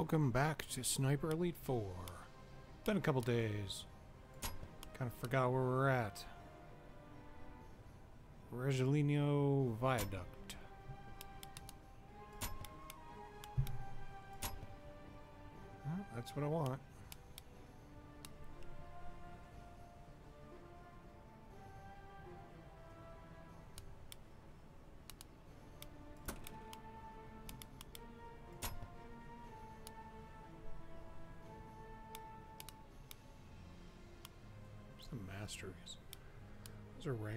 Welcome back to Sniper Elite 4. Been a couple days. Kind of forgot where we're at. Regilino Viaduct. Well, that's what I want.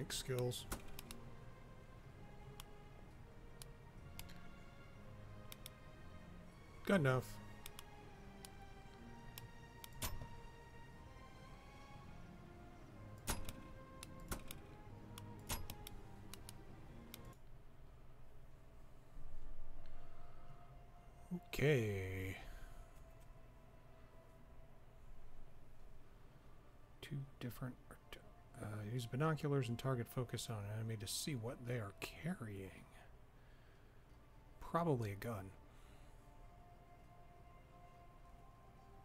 Rank skills. Good enough. Binoculars and target focus on an enemy to see what they are carrying. Probably a gun.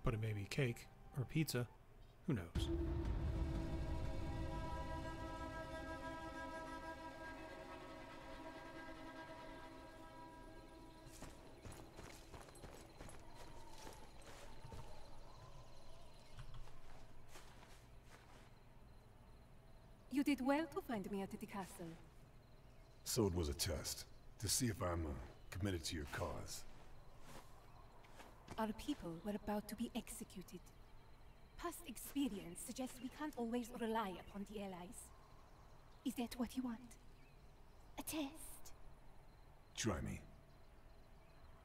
But it may be cake or pizza. Who knows? Well to find me at the castle. So it was a test, to see if I'm uh, committed to your cause. Our people were about to be executed. Past experience suggests we can't always rely upon the Allies. Is that what you want? A test? Try me.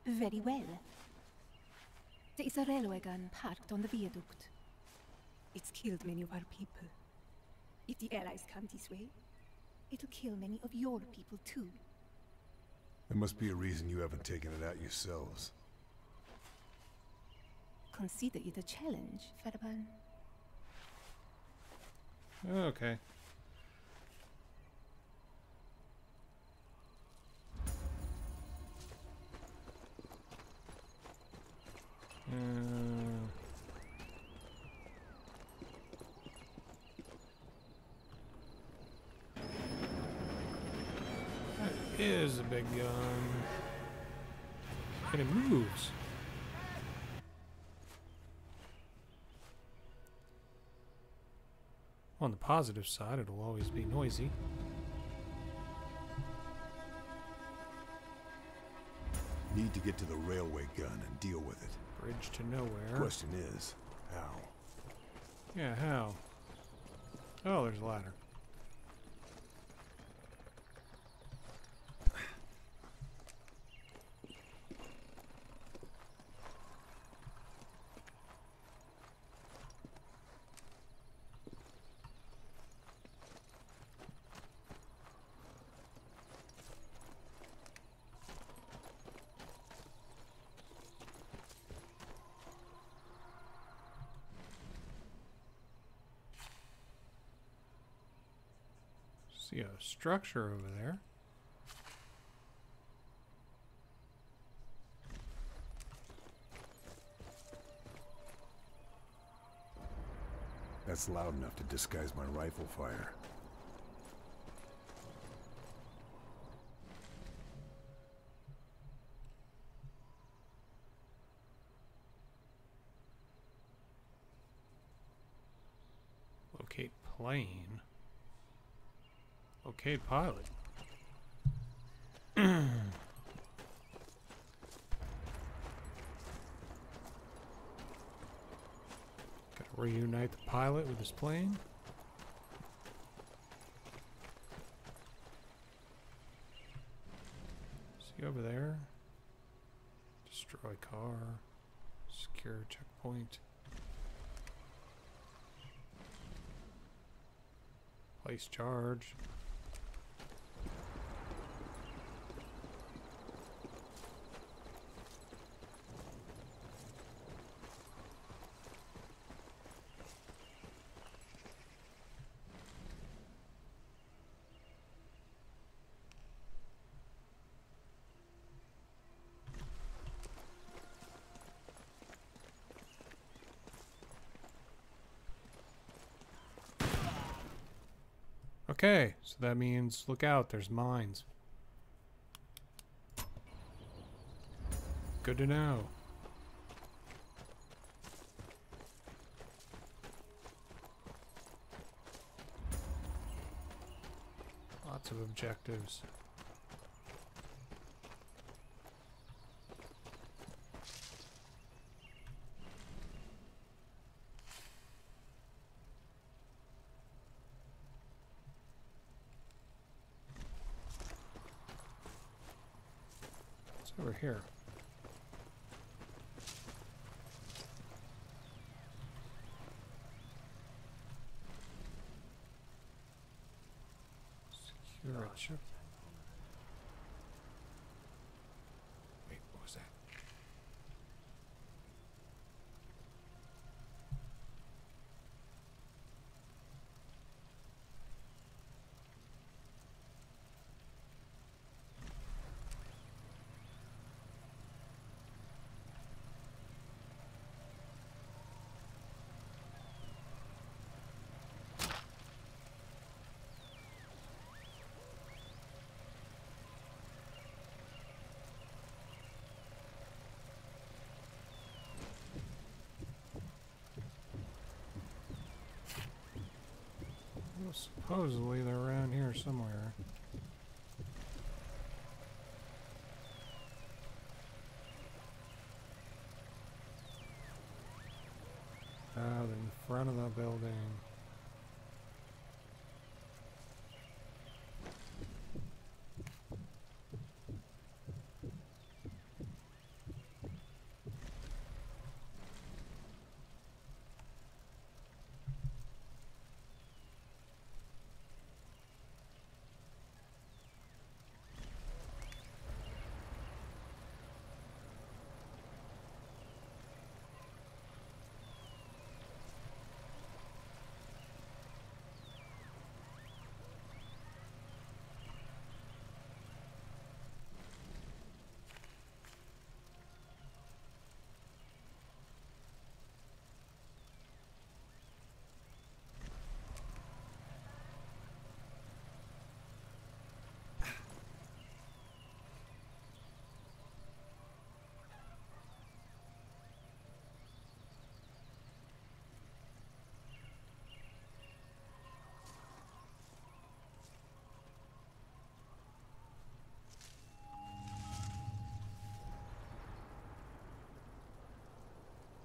Very well. There is a railway gun parked on the viaduct. It's killed many of our people. If the Allies come this way, it'll kill many of your people too. There must be a reason you haven't taken it out yourselves. Consider it a challenge, Fairburne. Okay. Uh, that is a big gun. And it moves. On the positive side, it'll always be noisy. Need to get to the railway gun and deal with it. Bridge to nowhere. Question is, how? Yeah, how? Oh, there's a ladder. See a structure over there. That's loud enough to disguise my rifle fire. Locate plane. Locate pilot. Gotta reunite the pilot with his plane. See over there? Destroy car. Secure checkpoint. Place charge. Okay, so that means look out, there's mines. Good to know. Lots of objectives. What's over here? Secure a chip. Wait, what was that? Well, supposedly they're around here somewhere. Out in front of the building.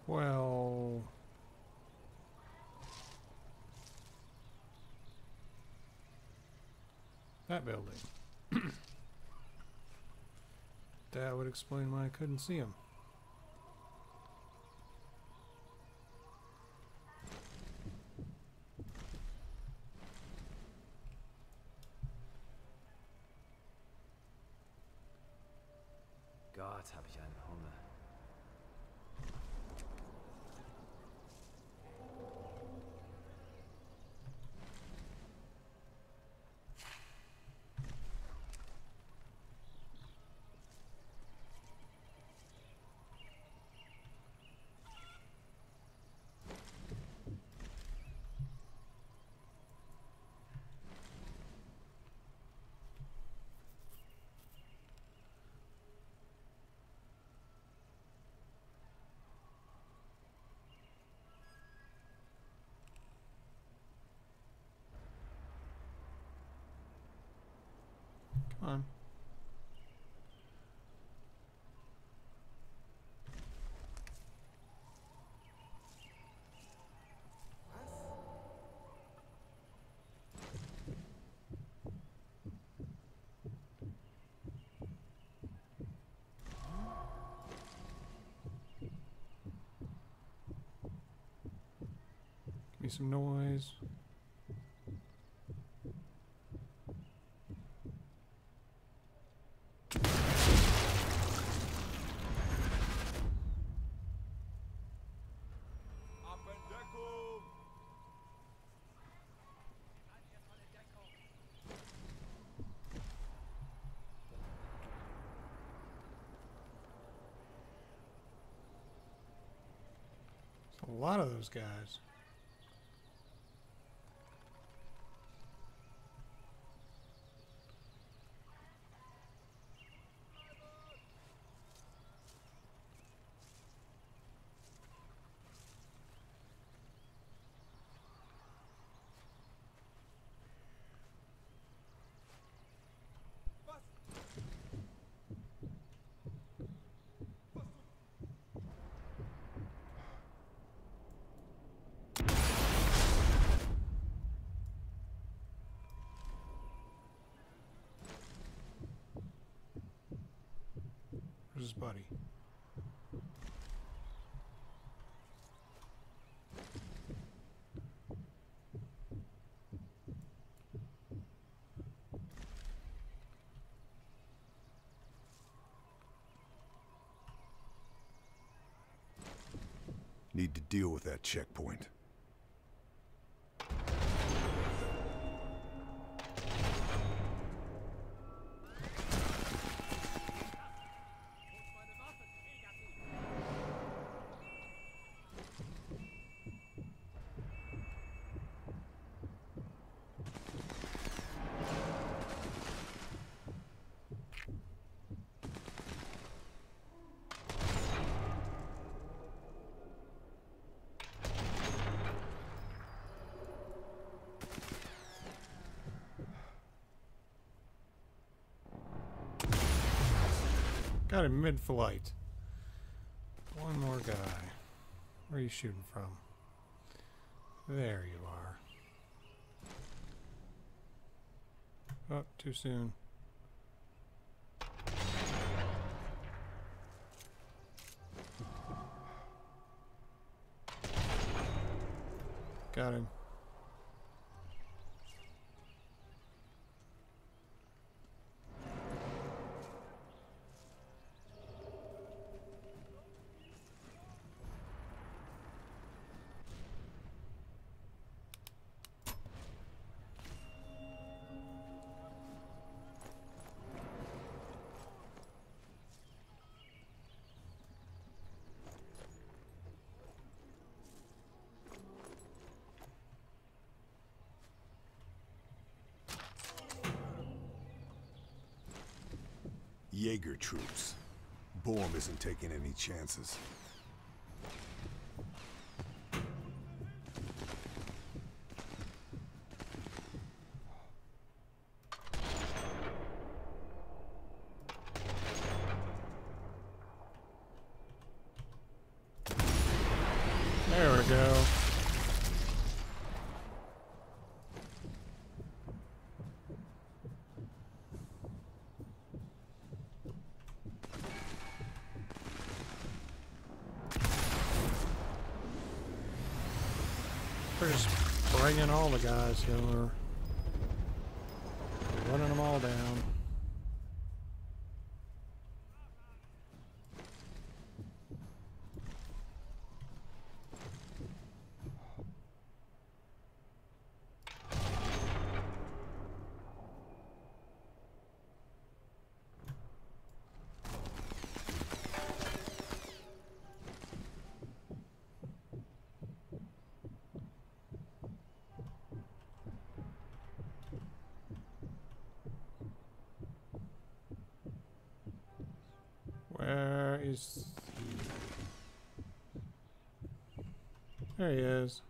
Well. That building. that would explain why I couldn't see him. Some noise. A lot of those guys. Where's his buddy? Need to deal with that checkpoint. Got him mid-flight. One more guy. Where are you shooting from? There you are. Oh, too soon. Got him. Jaeger troops. Borm isn't taking any chances. There we go. We're just bringing all the guys here. Running them all down. Where is he? There he is.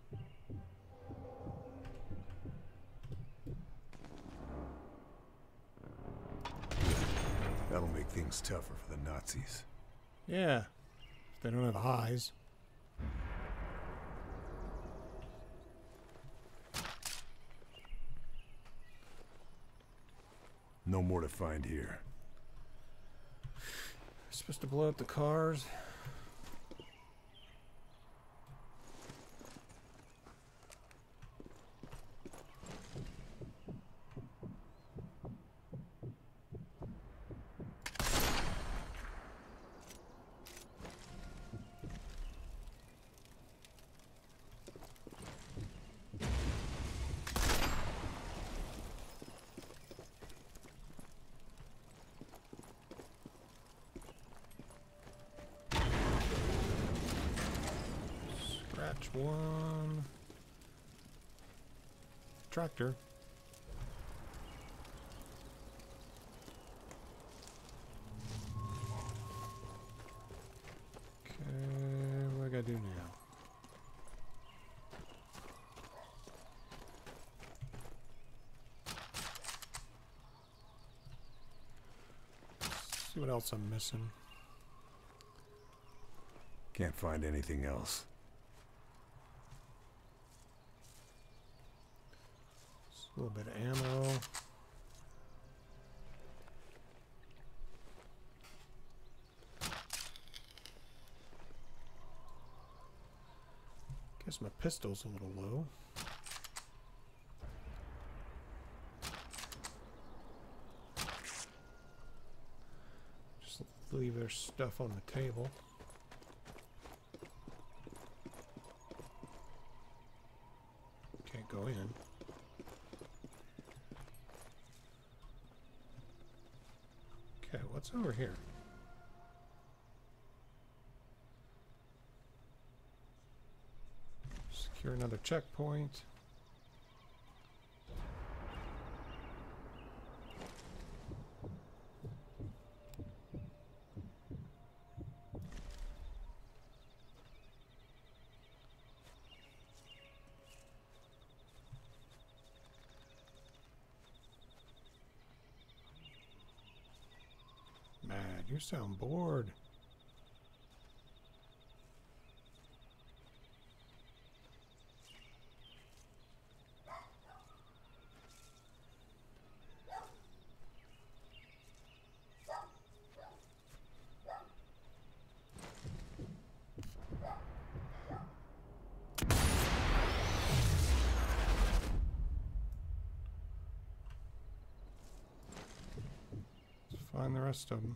That'll make things tougher for the Nazis. Yeah. If they don't have eyes. No more to find here. Supposed to blow up the cars. What else I'm missing? Can't find anything else. Just a little bit of ammo. Guess my pistol's a little low. Leave their stuff on the table. Can't go in. Okay, what's over here? Secure another checkpoint. Man, you sound bored. Find the rest of them.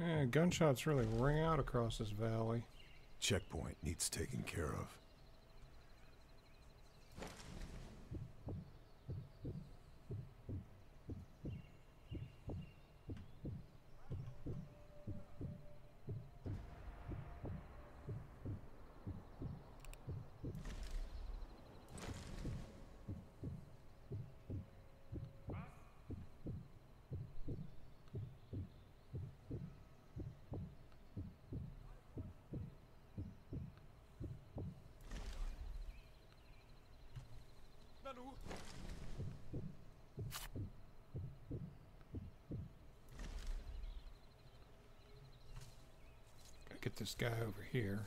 Yeah, gunshots really ring out across this valley. Checkpoint needs taken care of. Gotta get this guy over here.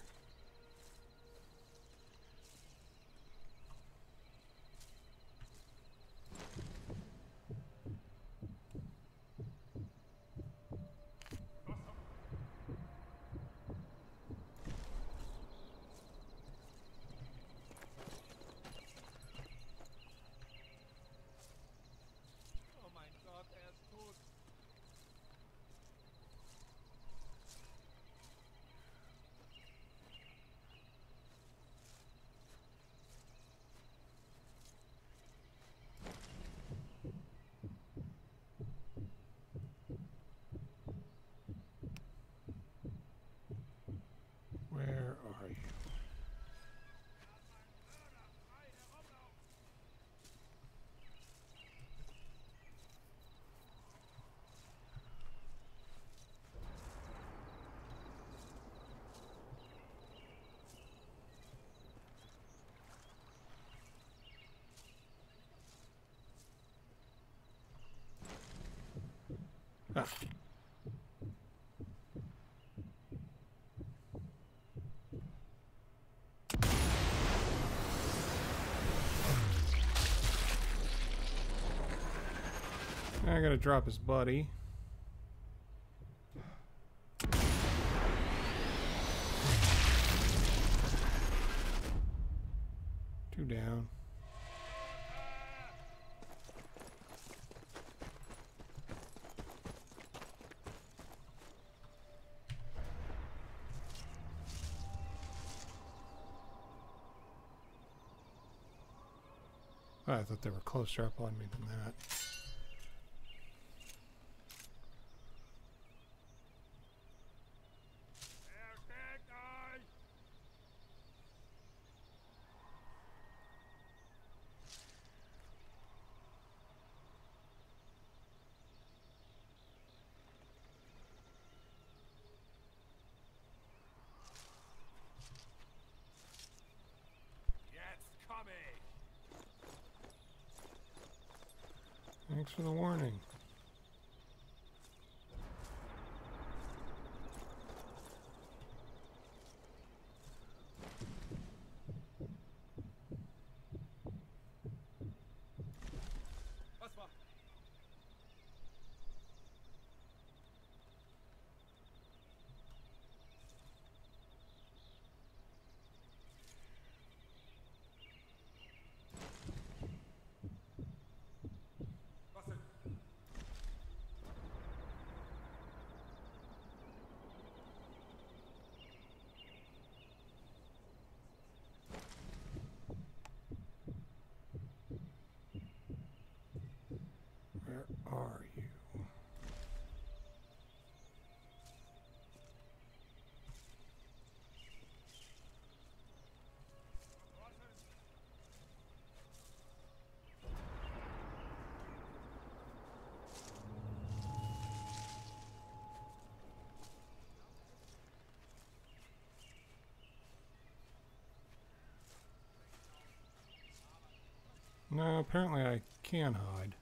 Oh mein Gott, er ist tot. Where are you? Ah. I gotta drop his buddy. Two down. I thought they were closer up on me than that. No, apparently I can hide.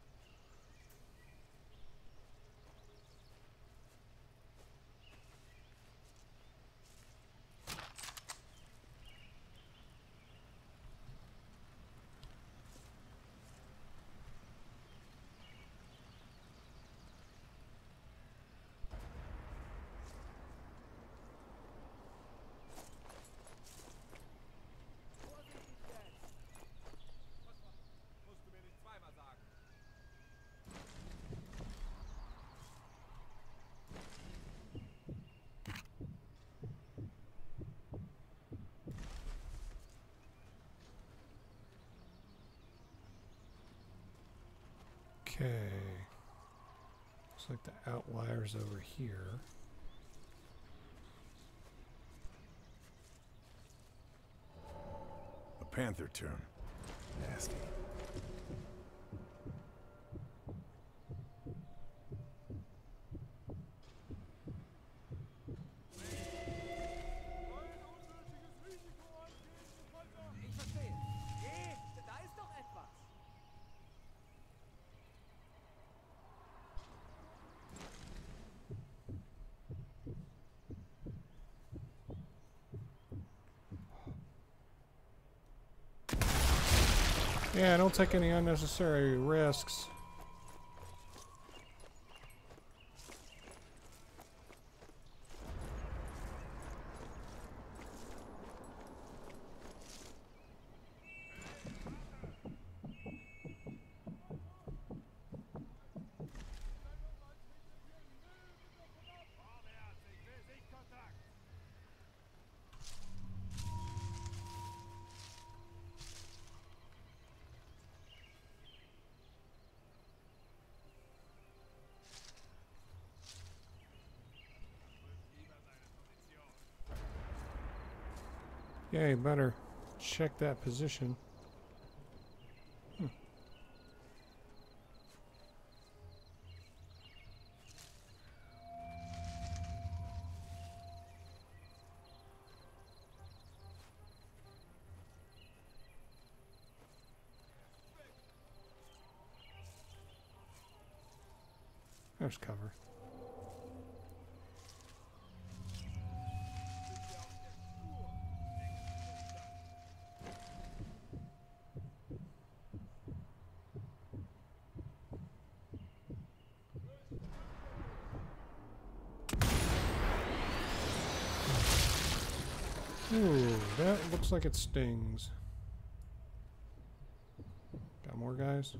Outliers over here. A panther turn. Nasty. Yeah, don't take any unnecessary risks. You better check that position. Hmm. There's cover. Ooh, that looks like it stings. Got more guys?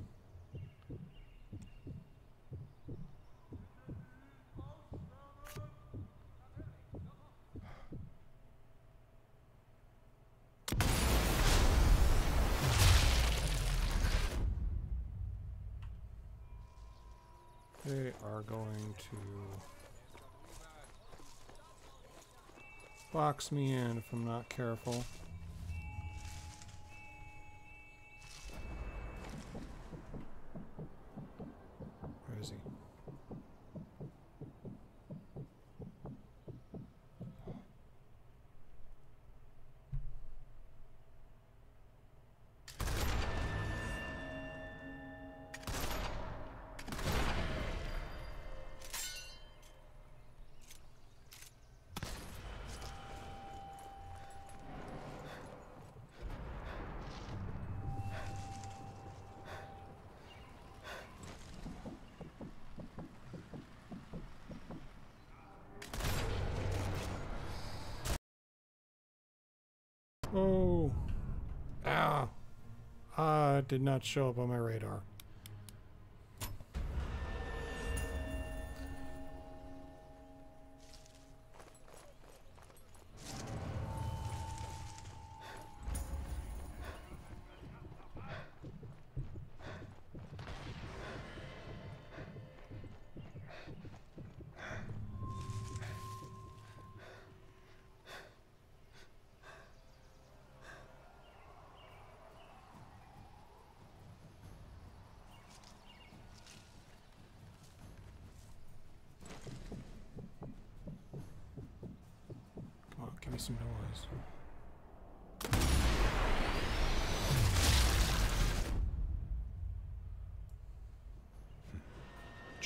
They are going to box me in if I'm not careful. Where is he? Oh. Ah. Ah, did not show up on my radar. Come on, give me some noise.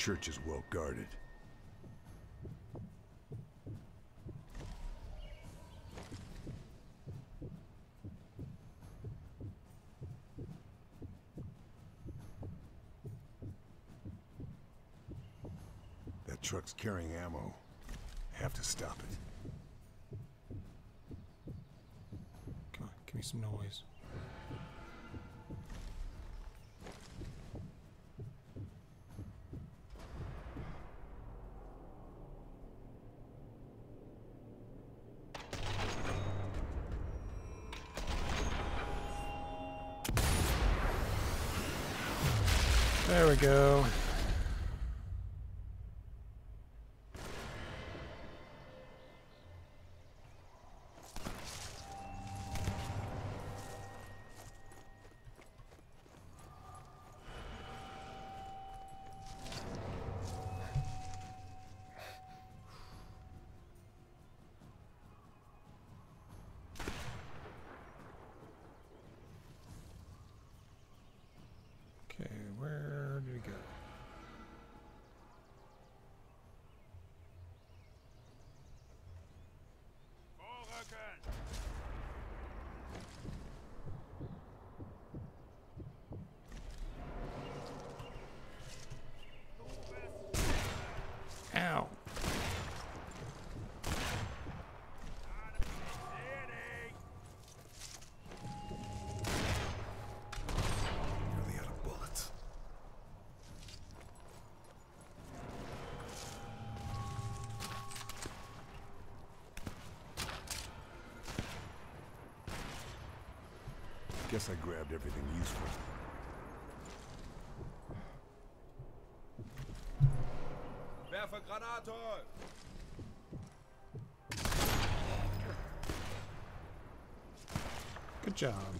Church is well guarded. That truck's carrying ammo. I Have to stop it. Come on, give me some noise. Go. Okay, where did he go? Vorrücken! Ow. Erledigt! Nearly out of bullets. Guess I grabbed everything useful. Werfe Granate! Good job.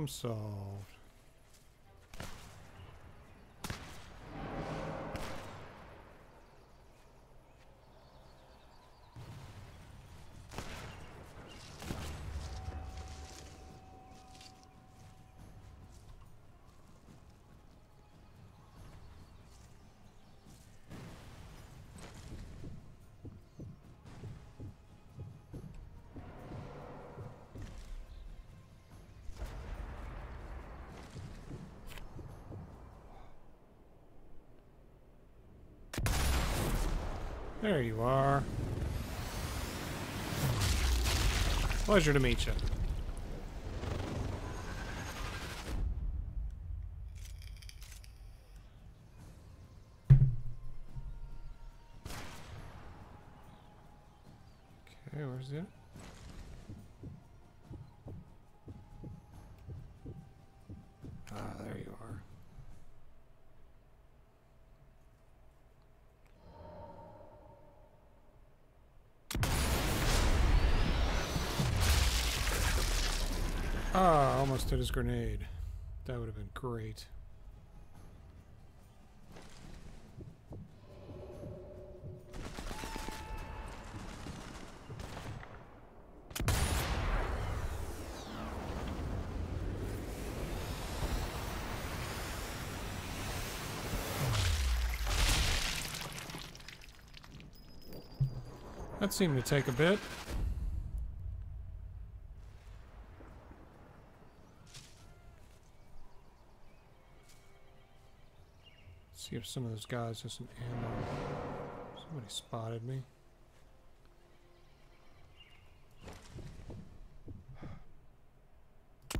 Problem solved. There you are. Pleasure to meet you. Ah, almost hit his grenade. That would have been great. That seemed to take a bit. See some of those guys have some ammo. Somebody spotted me.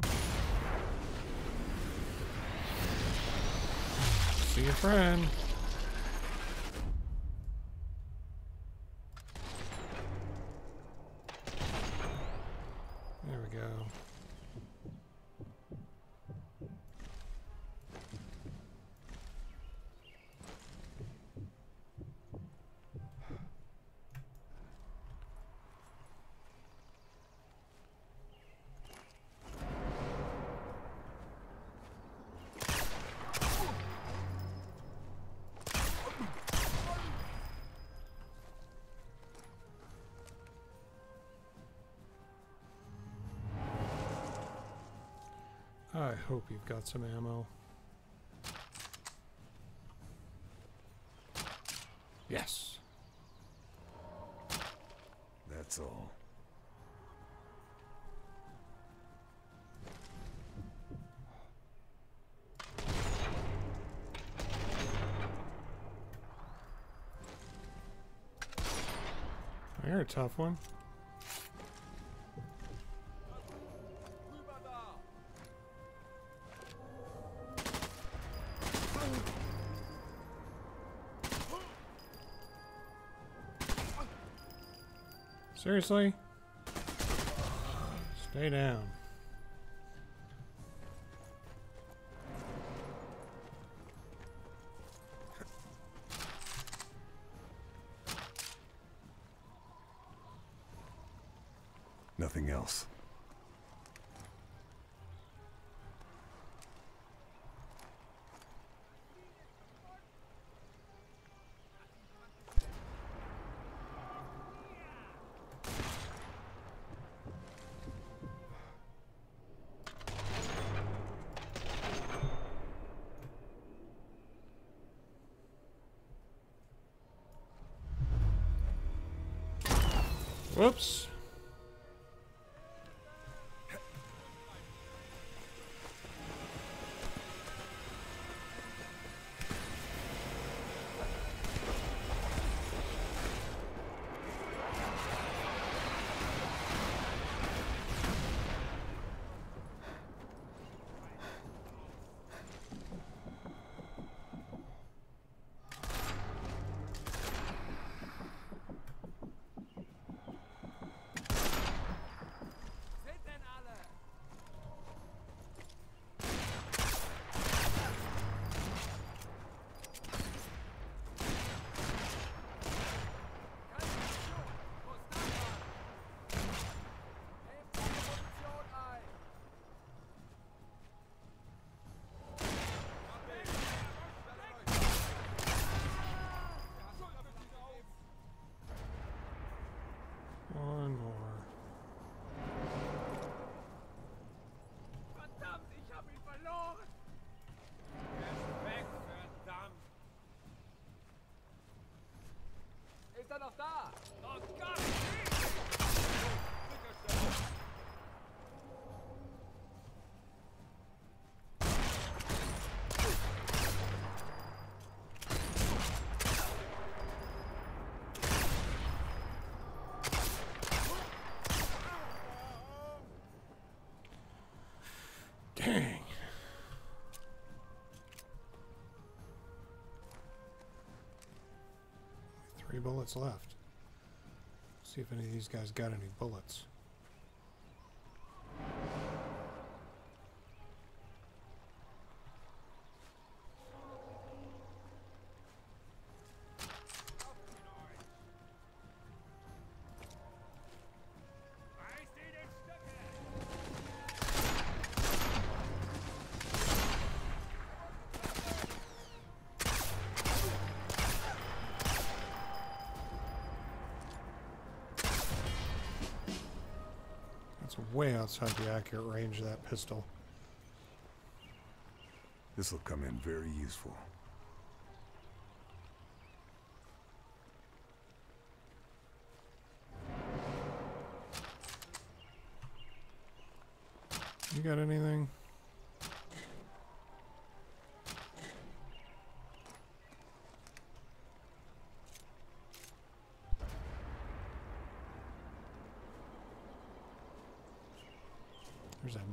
See your friend. Hope you've got some ammo. Yes. That's all. You're a tough one. Seriously? Stay down. Nothing else. Whoops. Bullets left. See if any of these guys got any bullets. way outside the accurate range of that pistol. This will come in very useful. You got any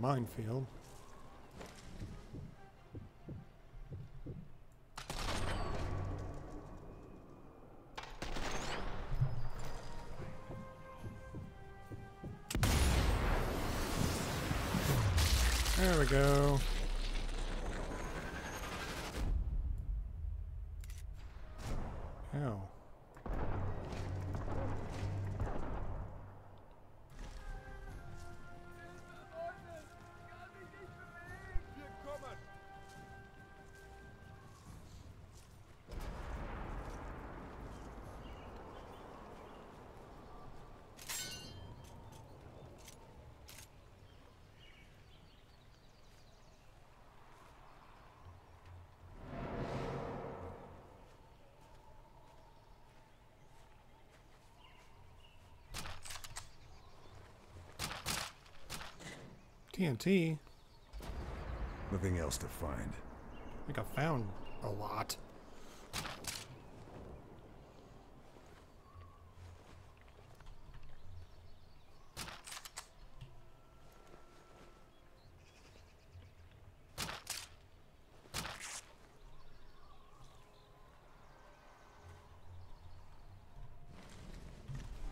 minefield. There we go. Ow. TNT? Nothing else to find. I think I found a lot.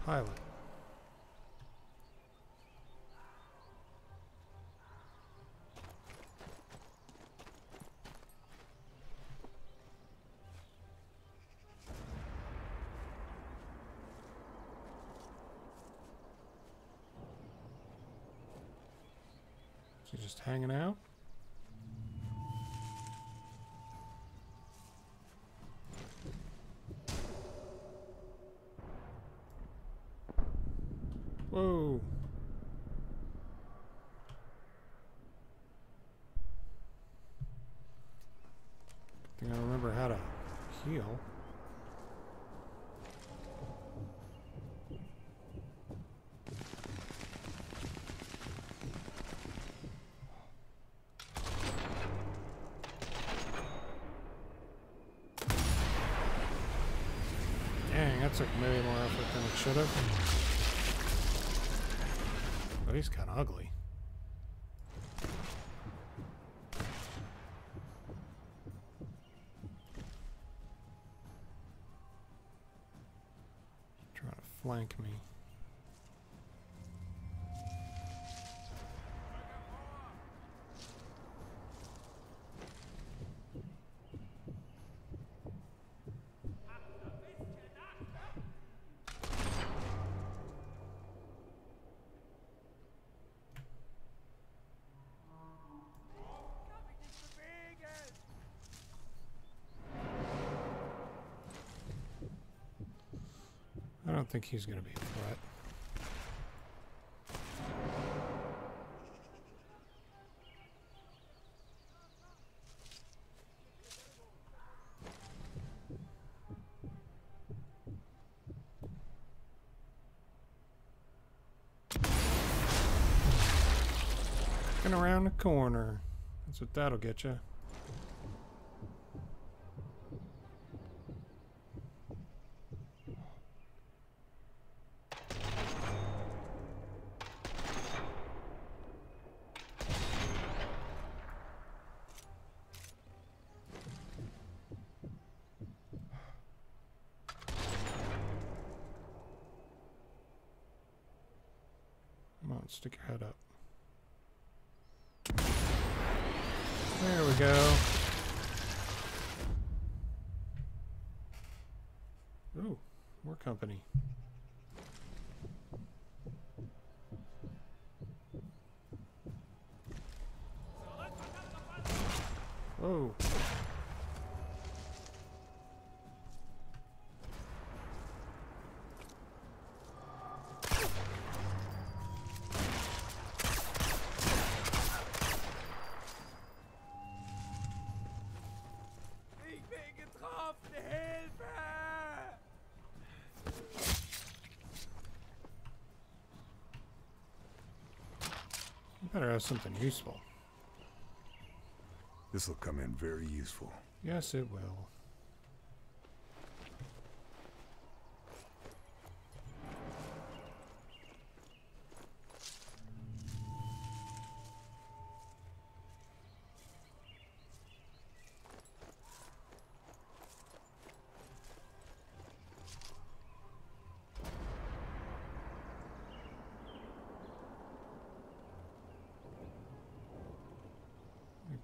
Pilot. Is he just hanging out? Whoa. Think I remember how to heal. Dang, that took way more effort than it should have. But he's kind of ugly. Trying to flank me. Don't think he's going to be a threat. Looking around the corner. That's what that'll get you. Come on, stick your head up. There we go. Ooh, more company. Oh. Ich bin getroffen! Hilfe! Better have something useful. This'll come in very useful. Yes, it will.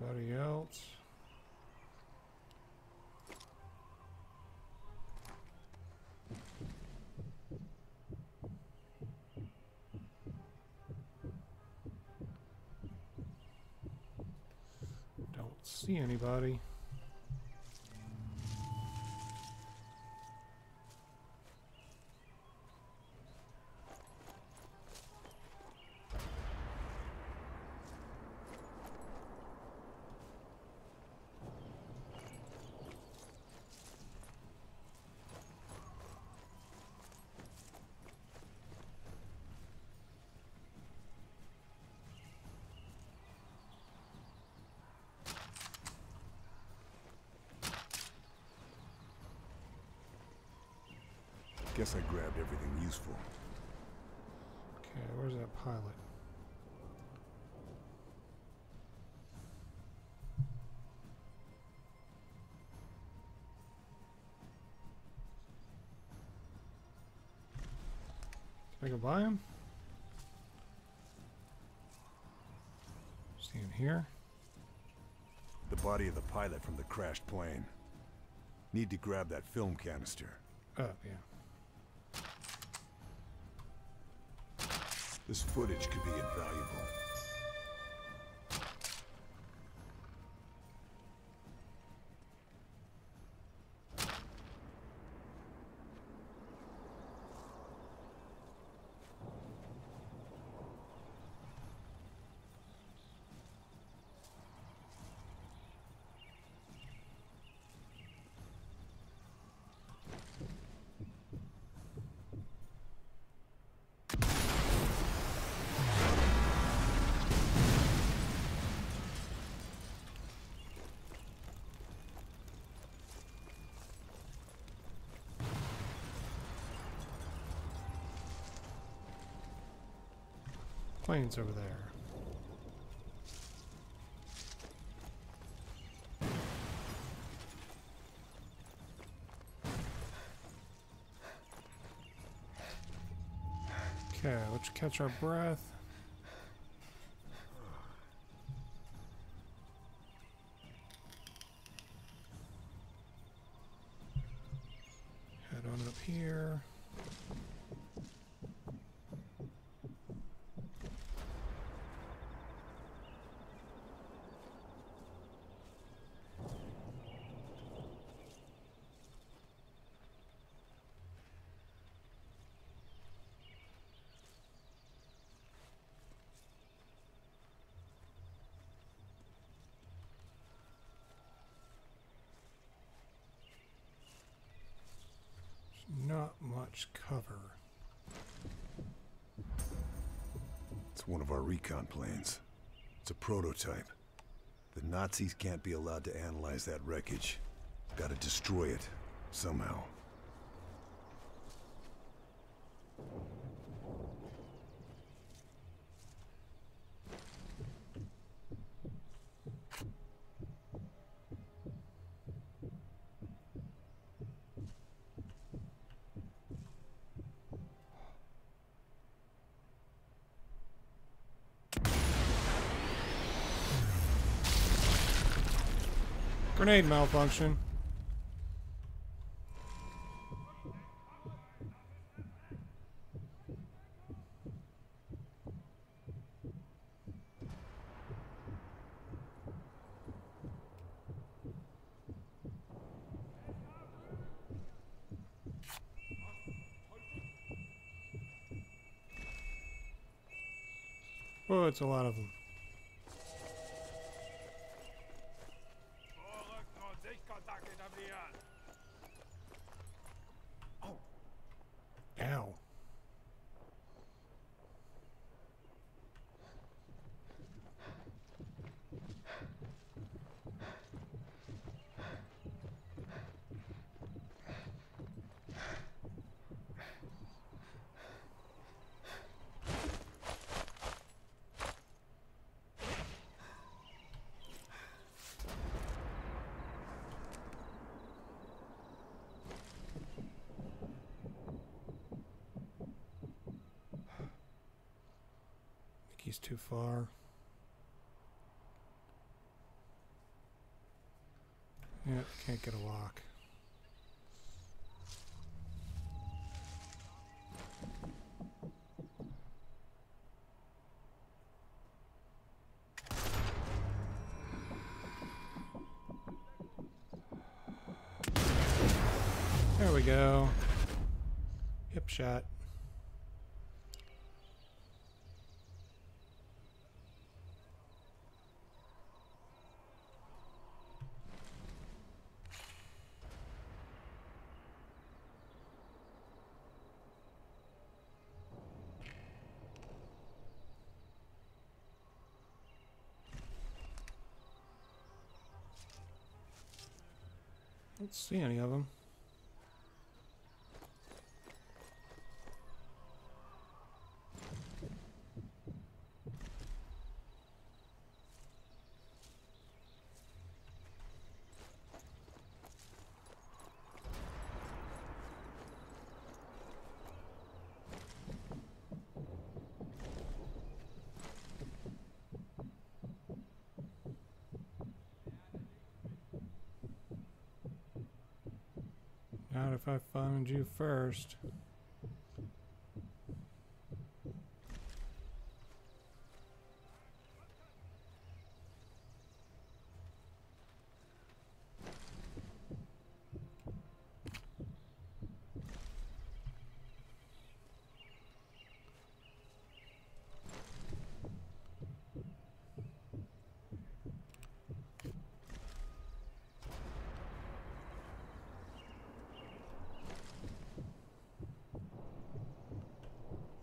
Anybody else? Don't see anybody. Guess I grabbed everything useful. Okay, where's that pilot? Can I go by him? See him here? The body of the pilot from the crashed plane. Need to grab that film canister. Oh, yeah. This footage could be invaluable. Plane's over there. Okay, let's catch our breath. Head on up here. Not much cover. It's one of our recon planes. It's a prototype. The Nazis can't be allowed to analyze that wreckage. Gotta destroy it, somehow. Grenade malfunction. Oh, it's a lot of them. He's too far. Yeah, can't get a lock. There we go. Hip shot. Don't see any of them. Not if I found you first.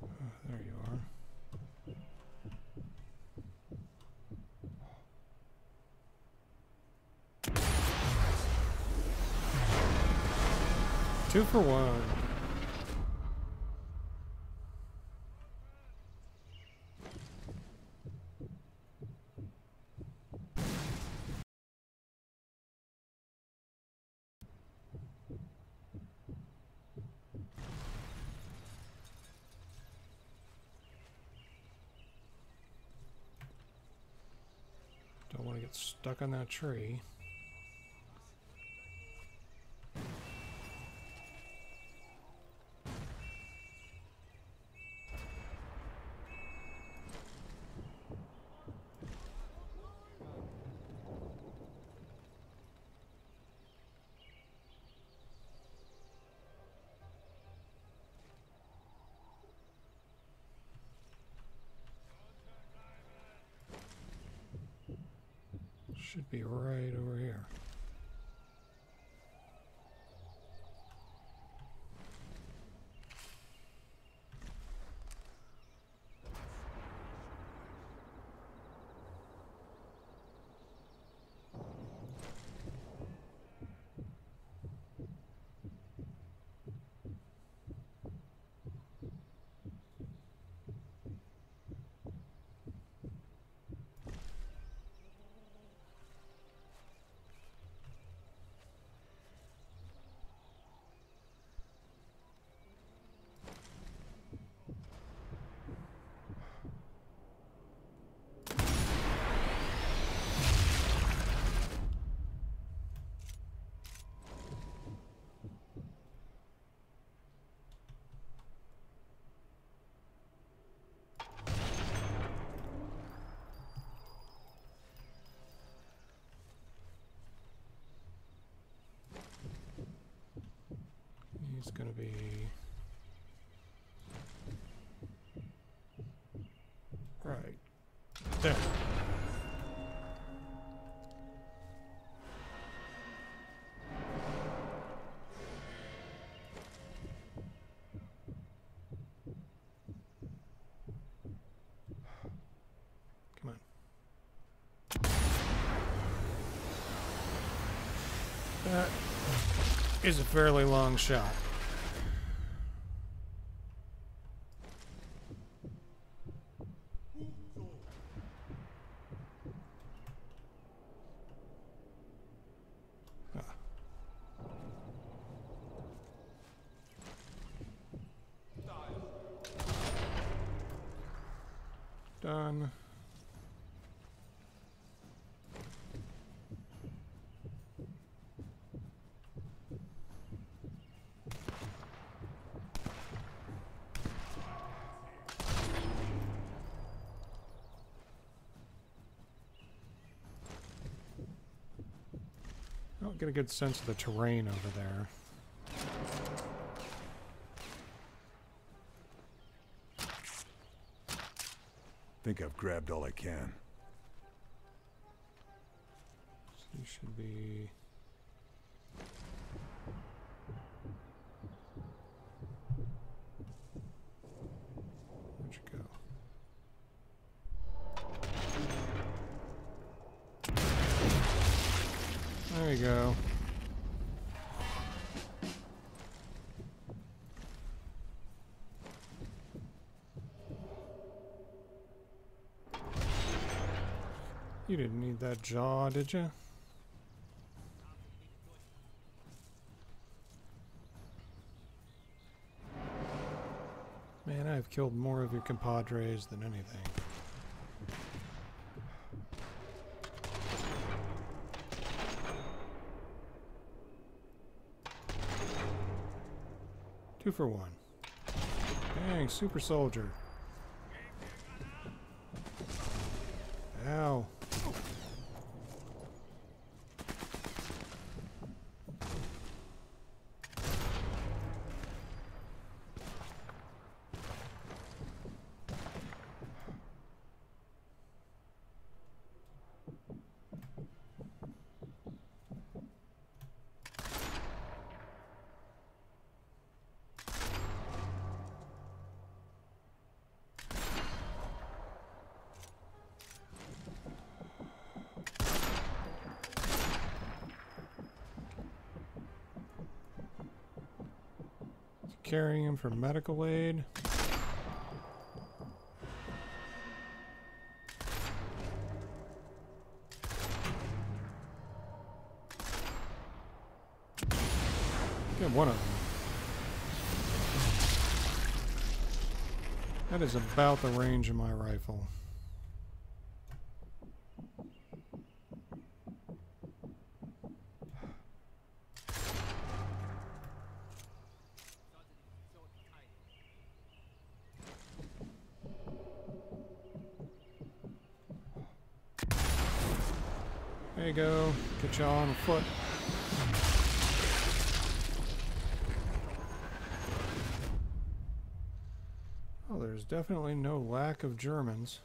Oh, there you are. Two for one. Don't want to get stuck on that tree. He's gonna be. Right. There. That is a fairly long shot. Ah. Done. I don't get a good sense of the terrain over there. Think I've grabbed all I can. So you should be. Where'd you go? Go. You didn't need that jaw, did you? Man, I've killed more of your compadres than anything. For one. Dang, super soldier. Ow. Carrying him for medical aid. Get one of them. That is about the range of my rifle. There you go. Get y'all on foot. Oh, there's definitely no lack of Germans.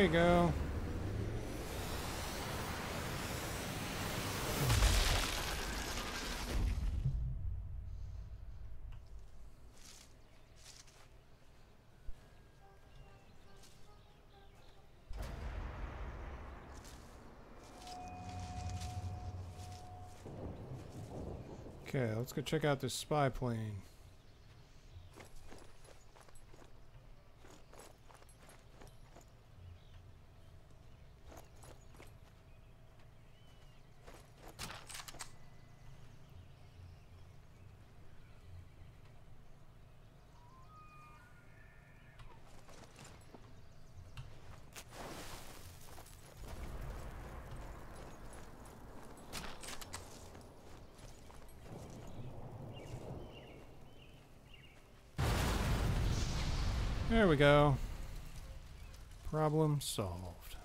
There you go. Okay, let's go check out this spy plane. We go. Problem solved.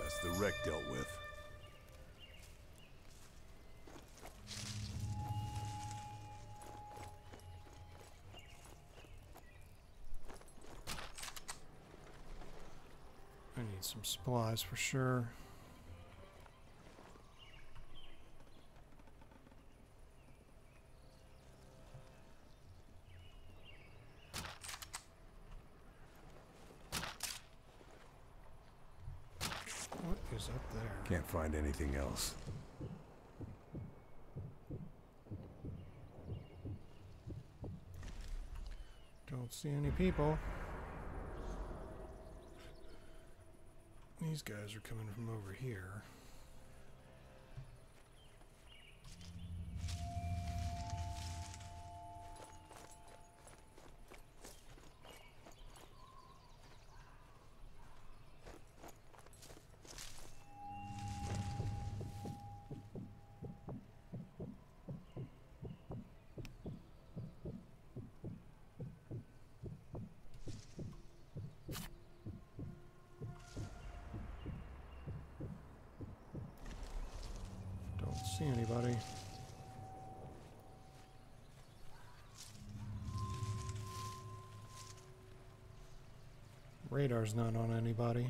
That's the wreck dealt with. I need some supplies for sure. What is up there? Can't find anything else. Don't see any people. These guys are coming from over here. Don't see anybody. Radar's not on anybody.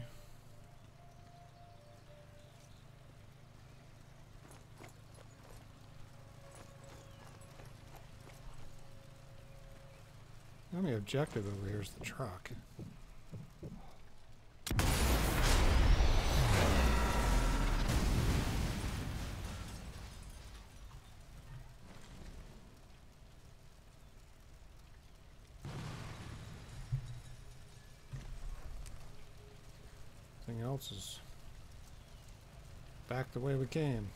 The only objective over here is the truck. Everything else is back the way we came.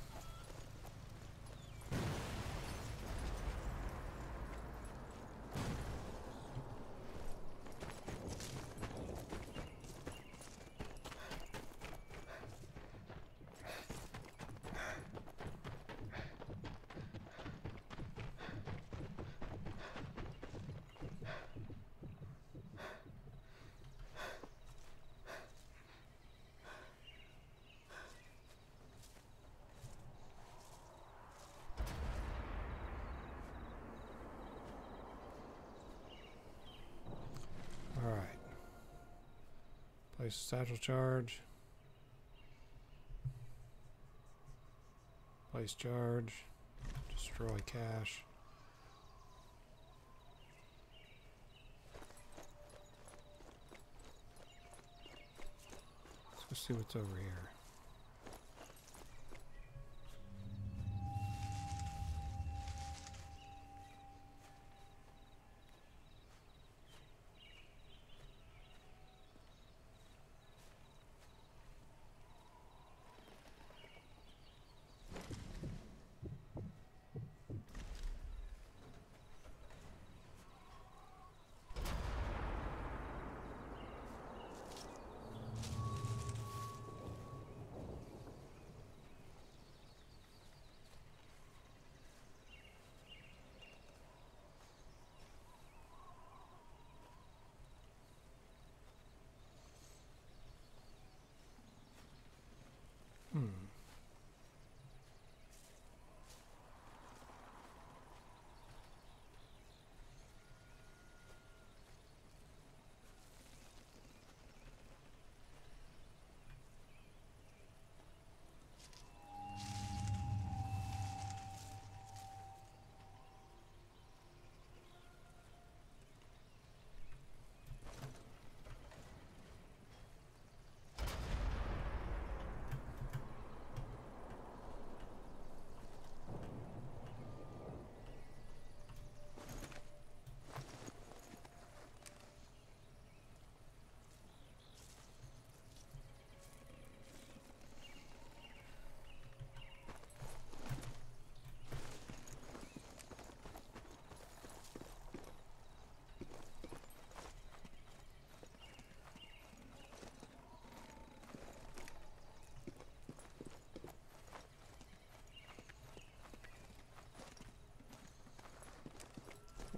Alright. Satchel charge. Place charge. Destroy cache. Let's see what's over here.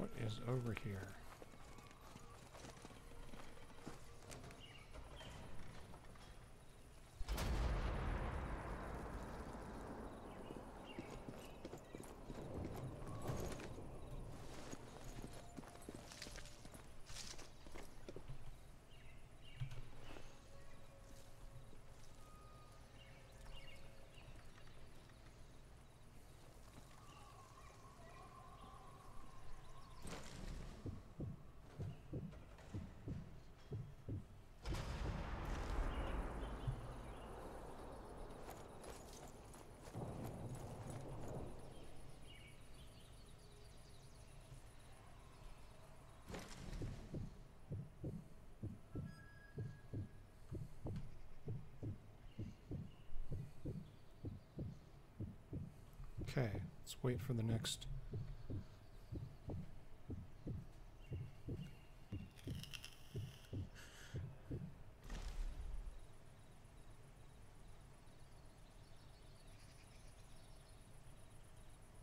What is over here? Okay, let's wait for the next.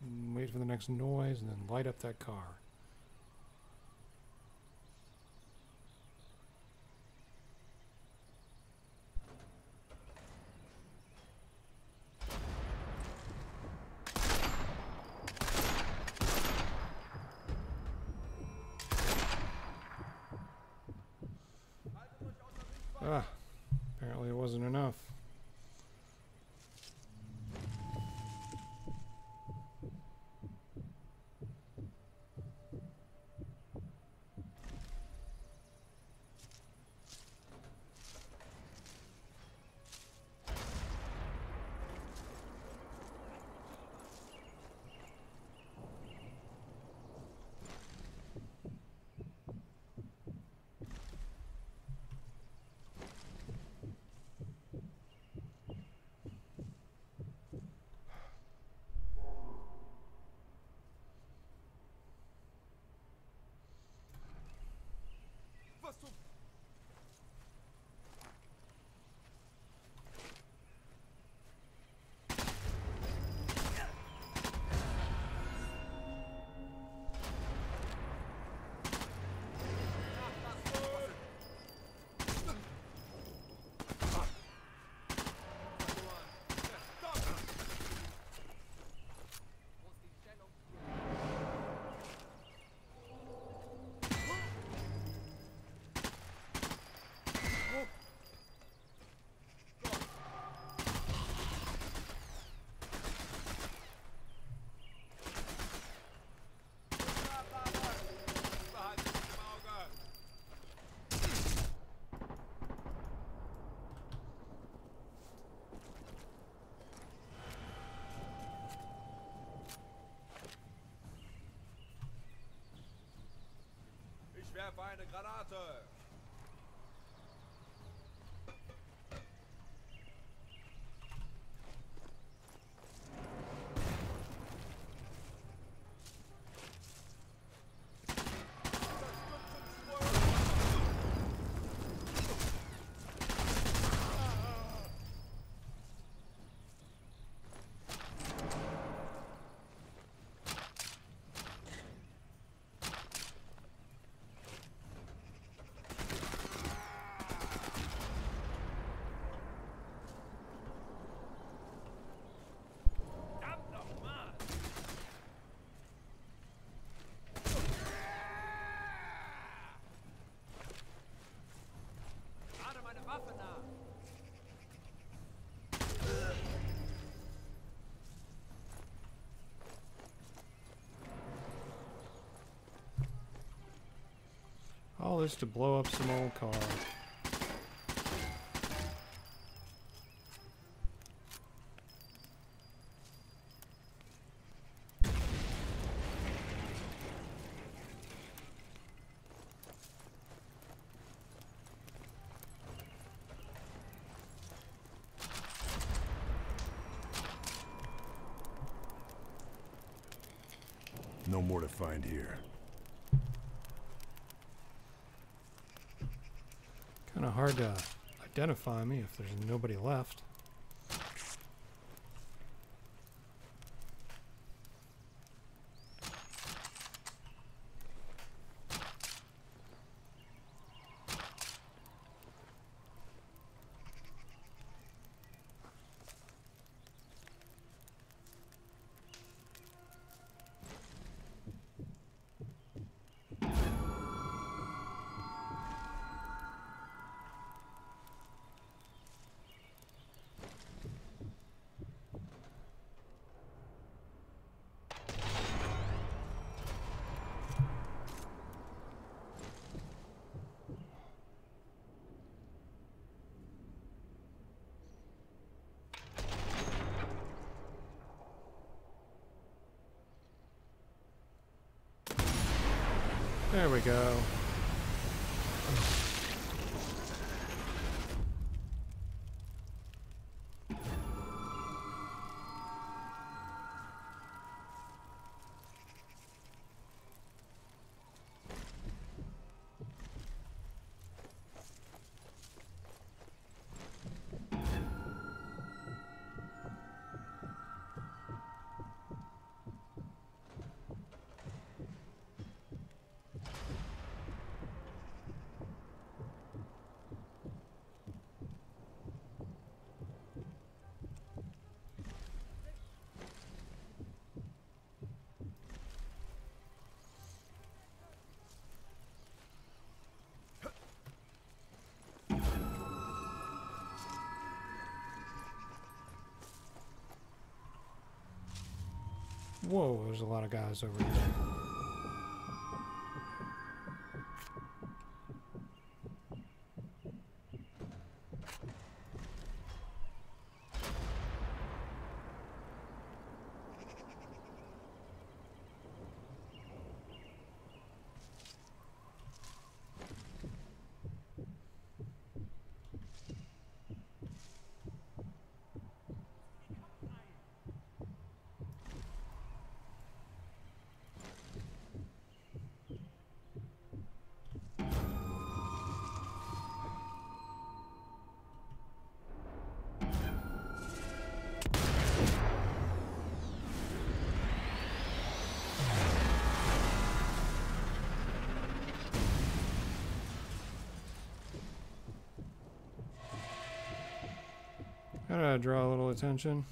Mm, Wait for the next noise and then light up that car. Werfe Granate! All this to blow up some old car. No more to find here. Kind of hard to identify me if there's nobody left. There we go. Whoa, there's a lot of guys over here. Draw a little attention.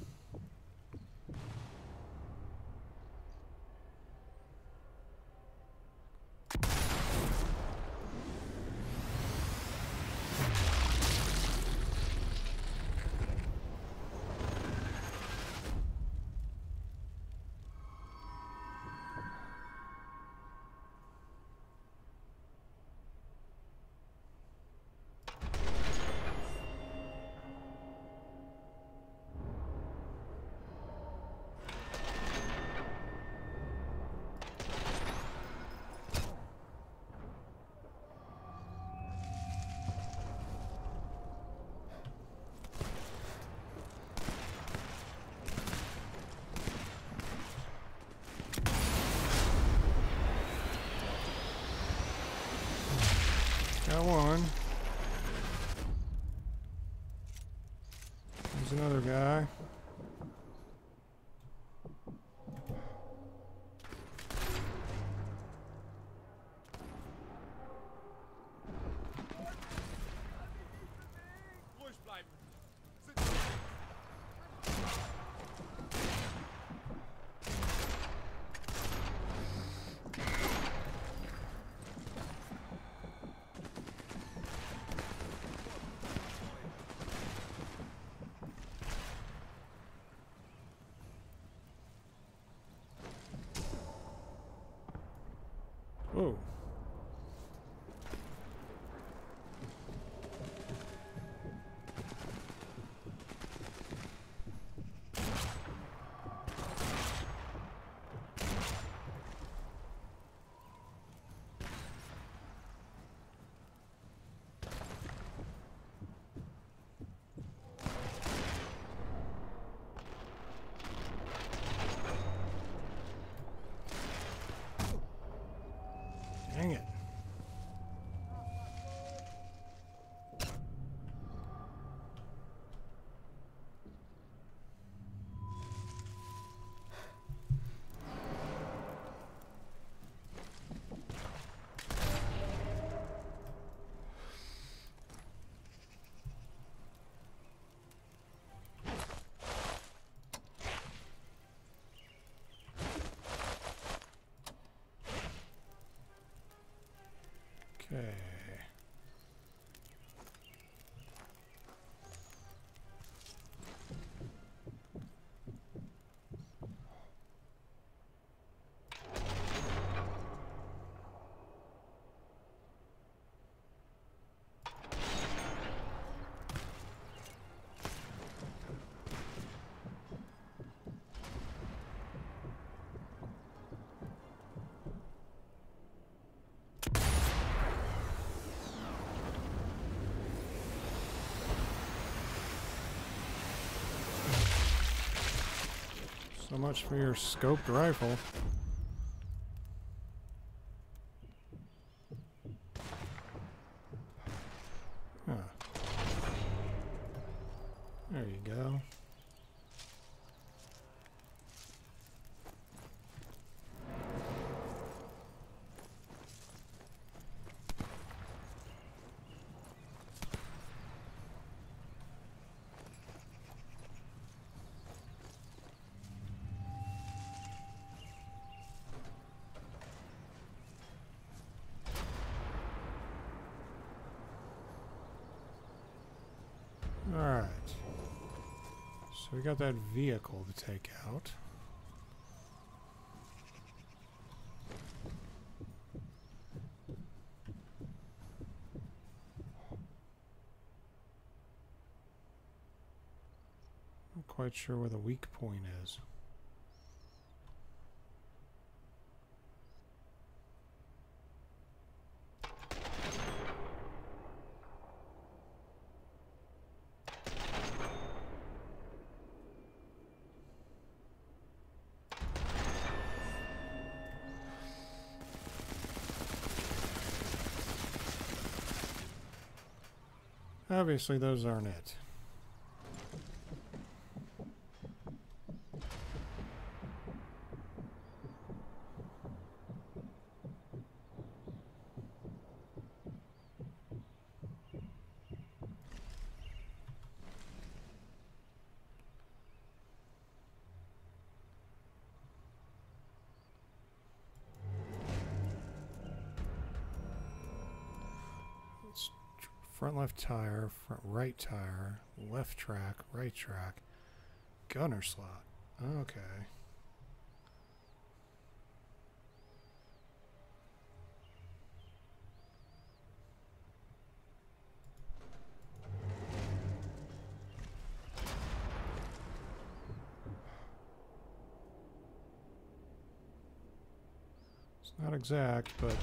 Got one. There's another guy. Ruhig bleiben. Whoa. Dang it. Okay. So much for your scoped rifle. got that vehicle to take out. Not quite sure where the weak point is. Obviously, those aren't it. Let's tr- front left tire, front right tire, left track, right track, gunner slot. Okay. It's not exact, but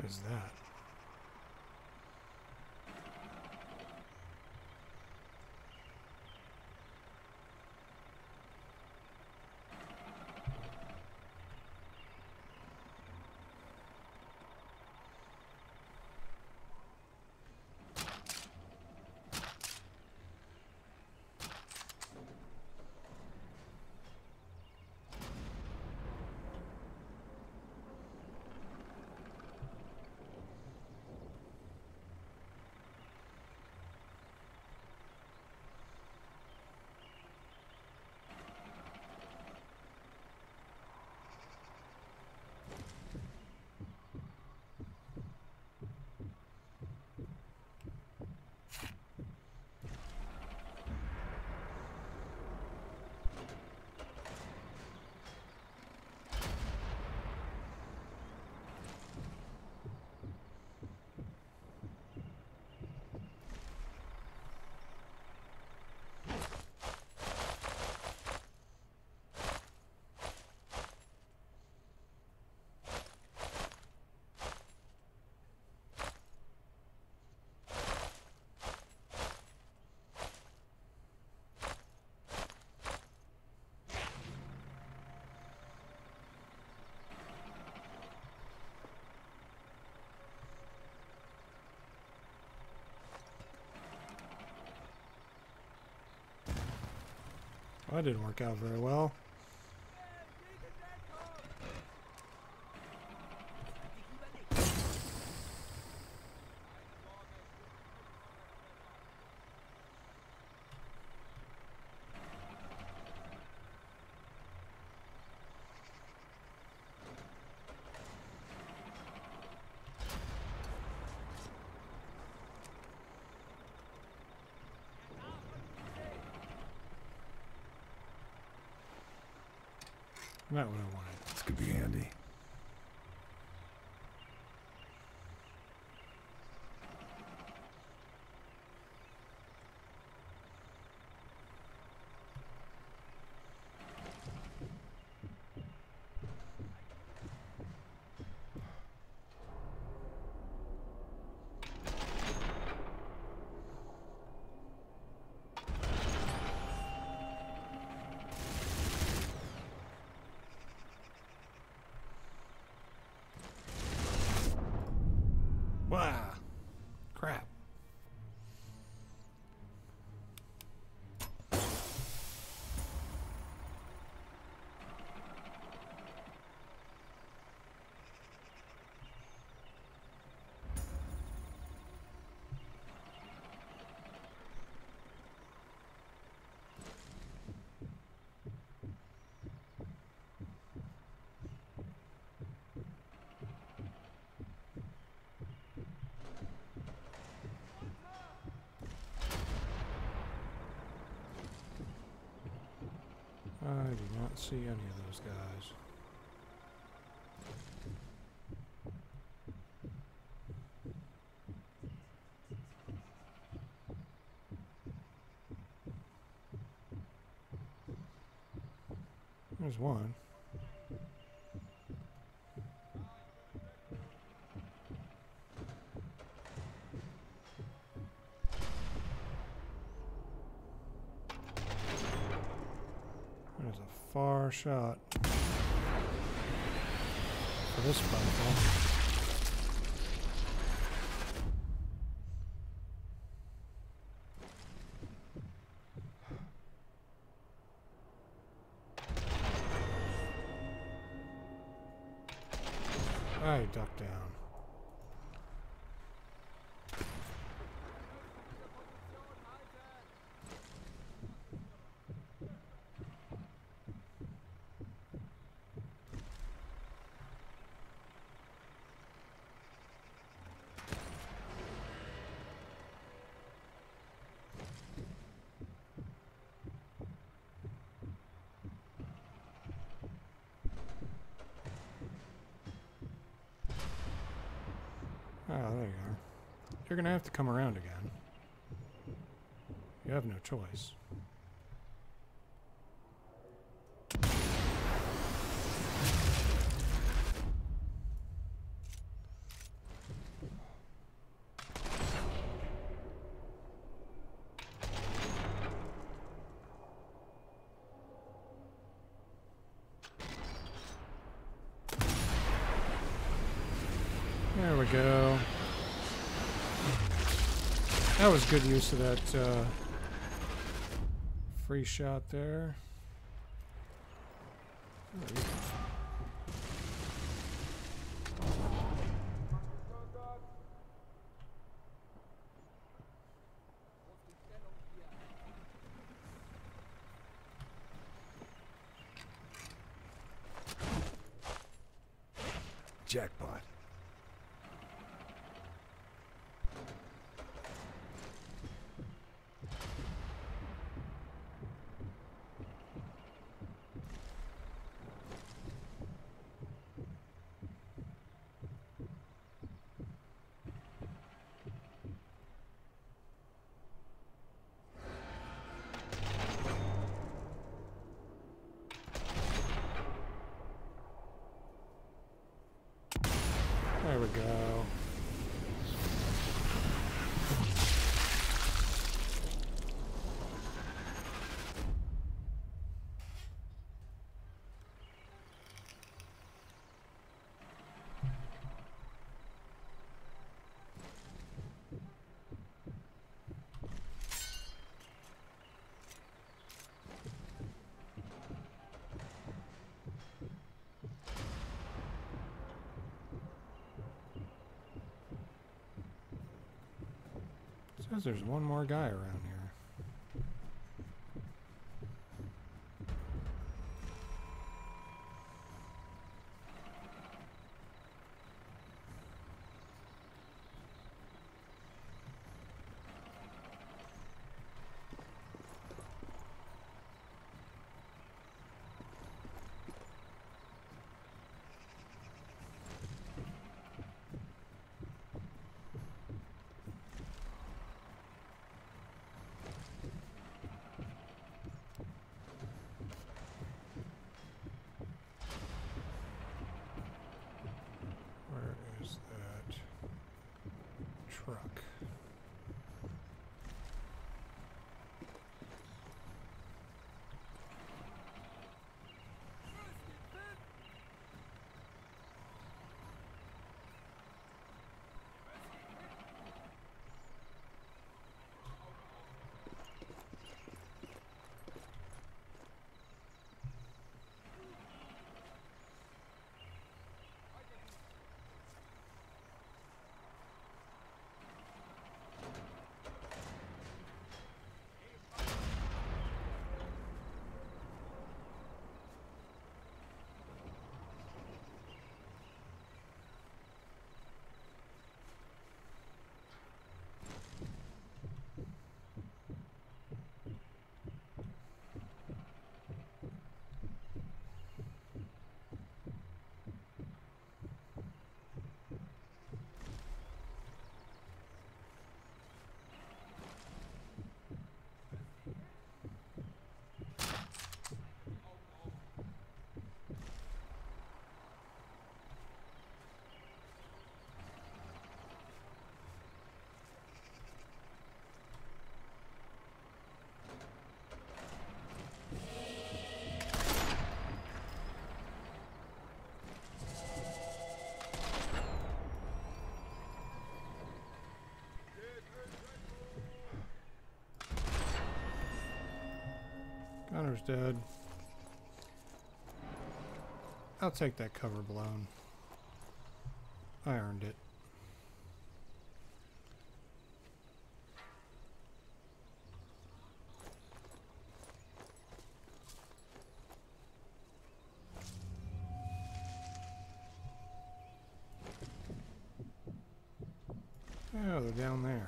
What is that? That didn't work out very well. Not what I wanted. This could be handy. Wow. Crap. I do not see any of those guys. There's one. There's a far shot. For this rifle. I duck down. Oh, there you are. You're gonna have to come around again. You have no choice. There we go. That was good use of that uh, free shot there. There Says there's one more guy around Dead. I'll take that cover blown. I earned it. Oh, they're down there.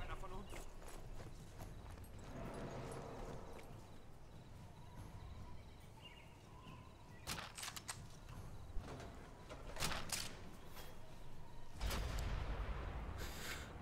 Einer von uns.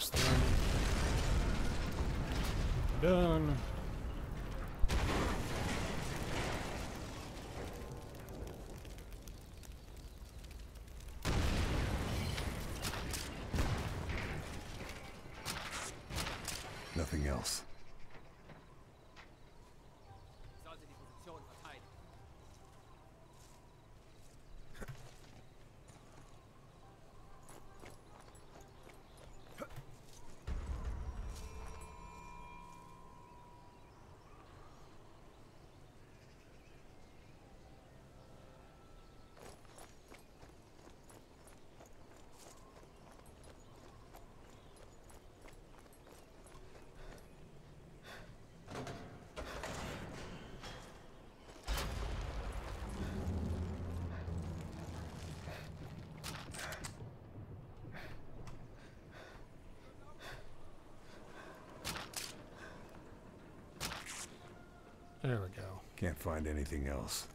Get rid of this thing. Done. Nothing else. Sollte die Position verteidigen. There we go. Can't find anything else.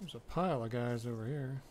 There's a pile of guys over here.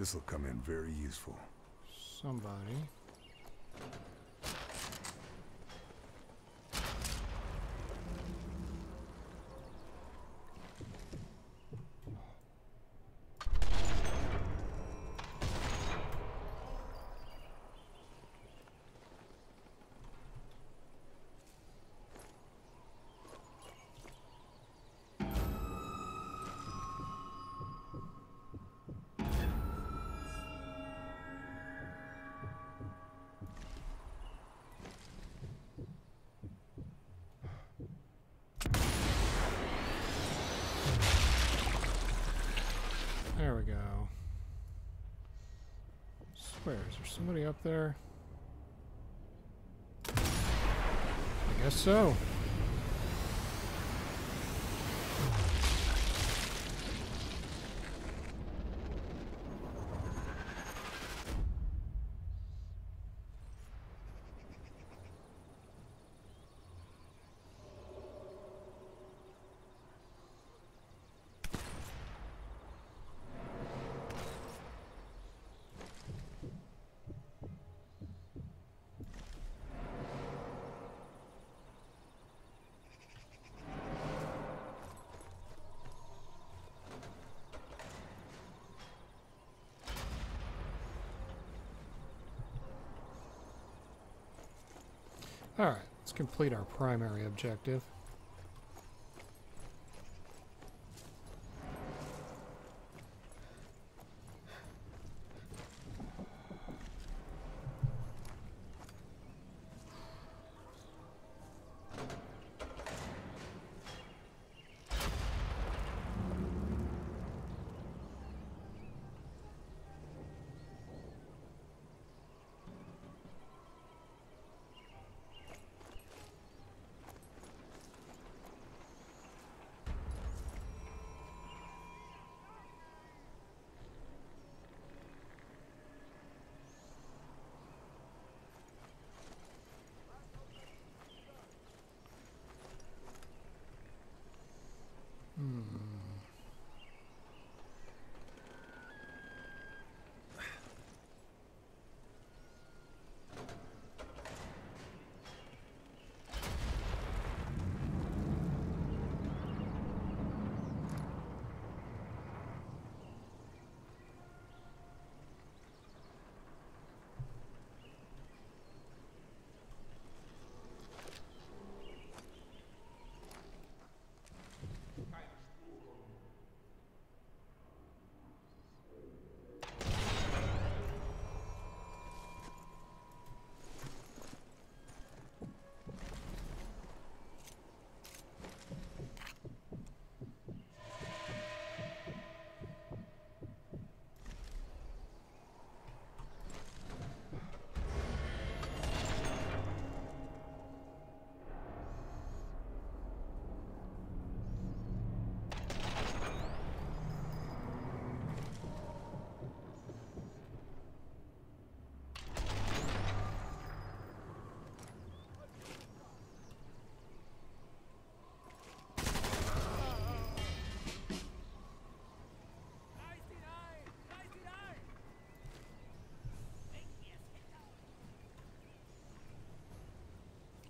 See This'll come in very useful. somebody. Somebody up there? I guess so. Alright, let's complete our primary objective.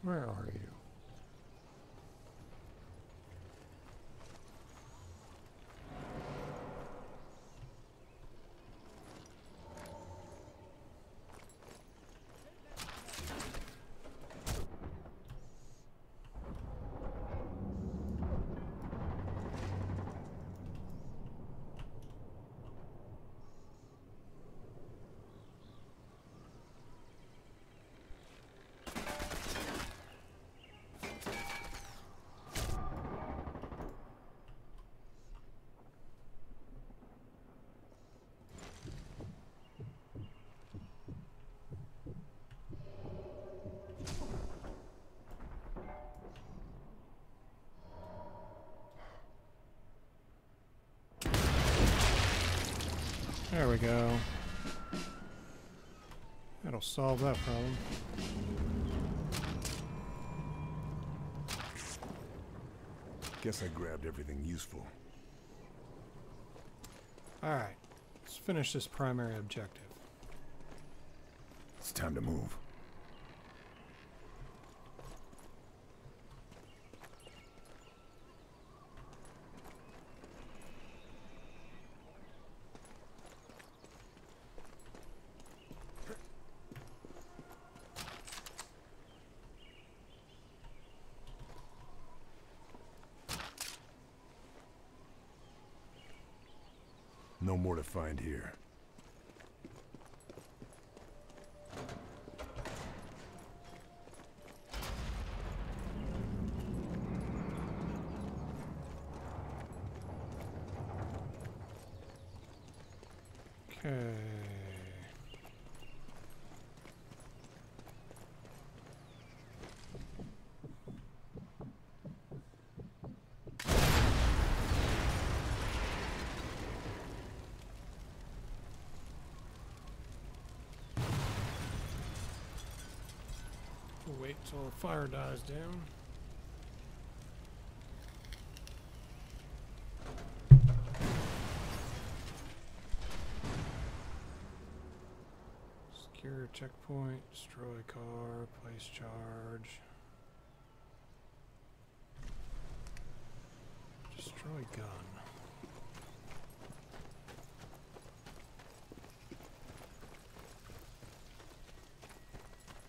Where are you? We go. That'll solve that problem. Guess I grabbed everything useful. Alright, let's finish this primary objective. It's time to move. No more to find here. Okay. We'll wait dies down. Secure checkpoint, destroy car, place charge. Destroy gun.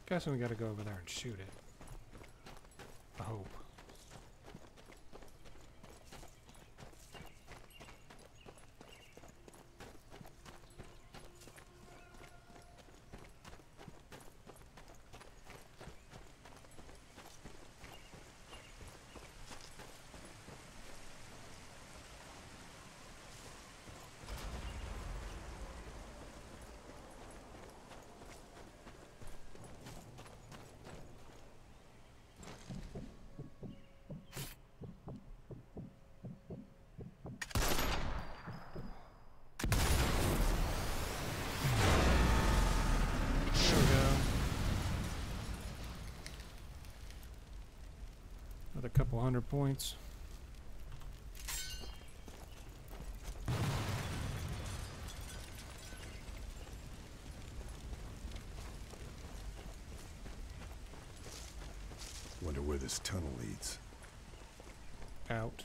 Guessing we gotta go over there and shoot it. Hope. There we go. Another couple hundred points. Wonder where this tunnel leads. Out.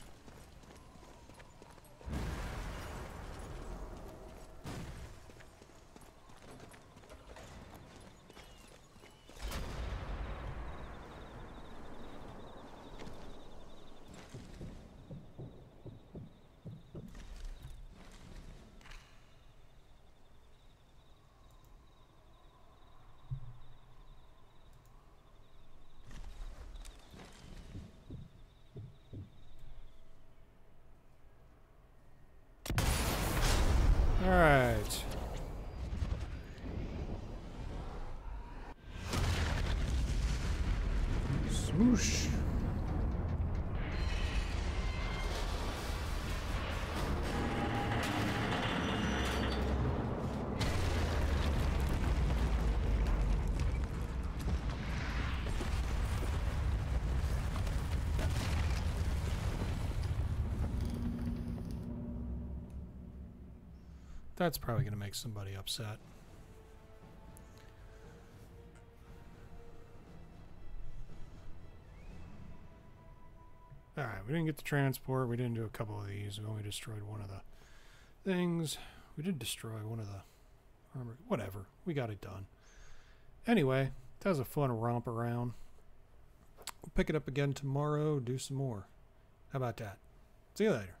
All right. Smoosh. That's probably going to make somebody upset. Didn't get the transport. We didn't do a couple of these. We only destroyed one of the things. We did destroy one of the armor. Whatever. We got it done. Anyway, that was a fun romp around. We'll pick it up again tomorrow, do some more. How about that? See you later.